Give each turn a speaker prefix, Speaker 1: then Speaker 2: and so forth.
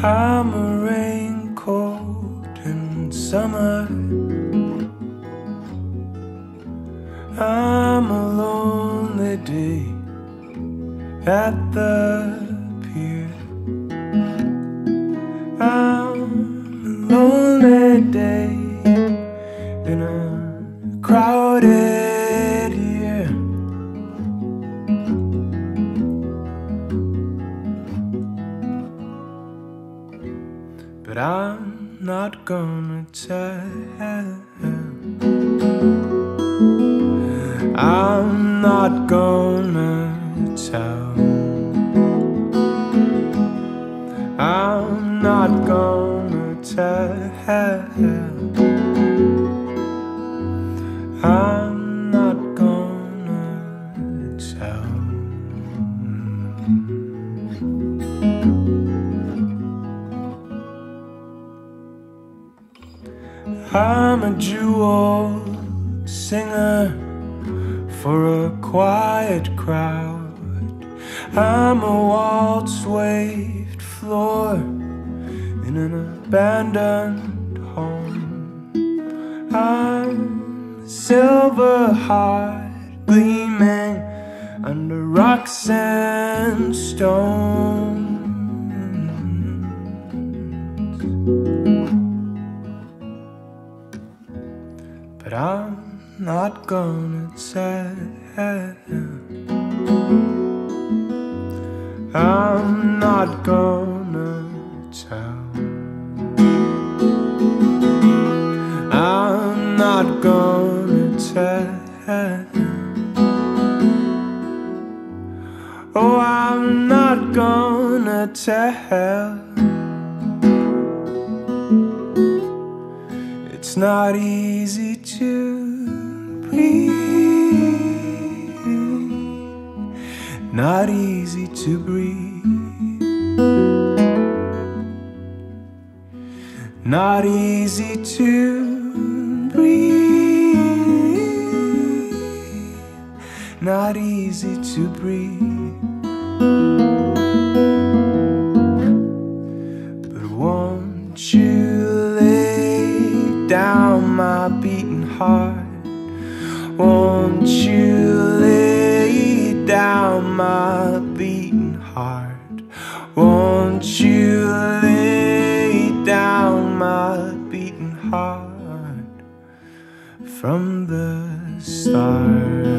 Speaker 1: I'm a raincoat in summer. I'm a lonely day at the pier. I'm a lonely day. But I'm not gonna tell. I'm not gonna tell. I'm not gonna tell. I'm I'm a jeweled singer for a quiet crowd. I'm a waltz waved floor in an abandoned home. I'm silver heart gleaming under rocks and stones. But I'm not gonna tell. I'm not gonna tell. I'm not gonna tell. Oh, I'm not gonna tell. Not easy to breathe, not easy to breathe, not easy to breathe, not easy to breathe. But won't you down my beating heart? Won't you lay down my beating heart? Won't you lay down my beating heart from the start?